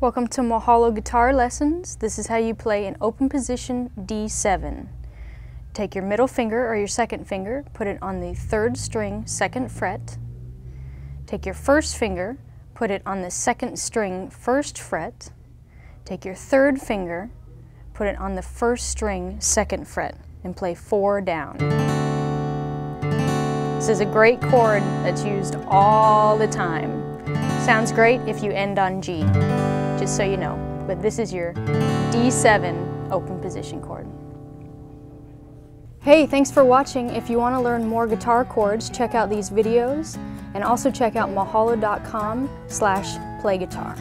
Welcome to Mahalo Guitar Lessons. This is how you play an open position D7. Take your middle finger or your second finger, put it on the third string, second fret. Take your first finger, put it on the second string, first fret. Take your third finger, put it on the first string, second fret, and play four down. This is a great chord that's used all the time. Sounds great if you end on G just so you know. But this is your D7 open position chord. Hey, thanks for watching. If you want to learn more guitar chords, check out these videos and also check out mahalo.com slash playguitar.